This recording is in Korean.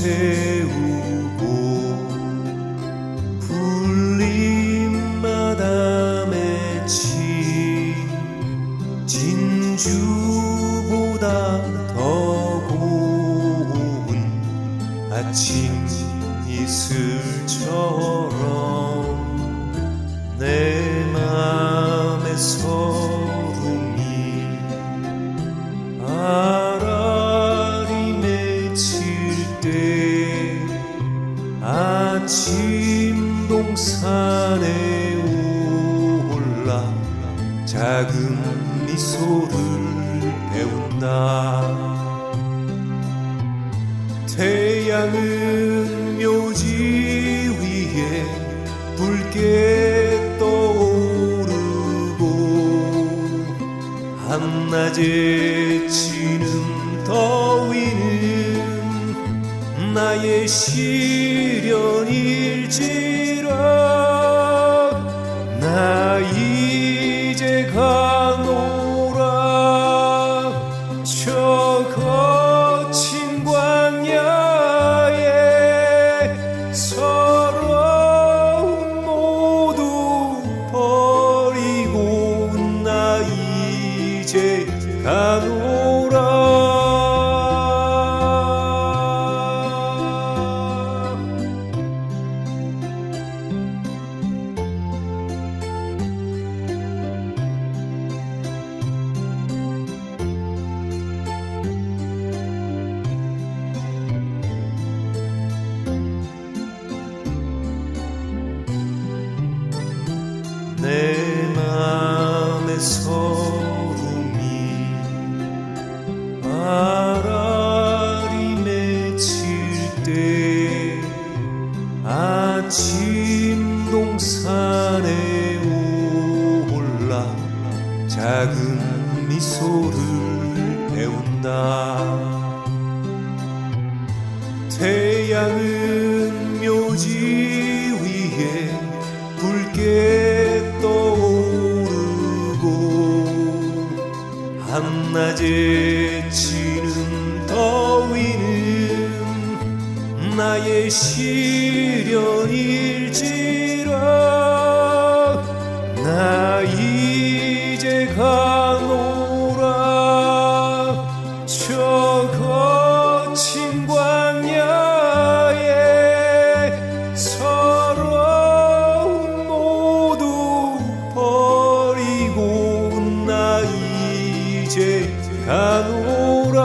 세우고 불림마다 맺힌 진주보다 더 고운 아침 이슬처럼 내 작은 미소를 배운다. 태양은 묘지 위에 붉게 떠오르고 한낮에 치는 더위는 나의 시련일지라 이제 가노라. 내 맘의 서 아침 동산에 올라 작은 미소를 배운다. 태양은 묘지 위에 붉게 떠오르고 한낮에 나의 시련일지라 나 이제 가노라 저 거친 광야에 서러움 모두 버리고 나 이제 가노라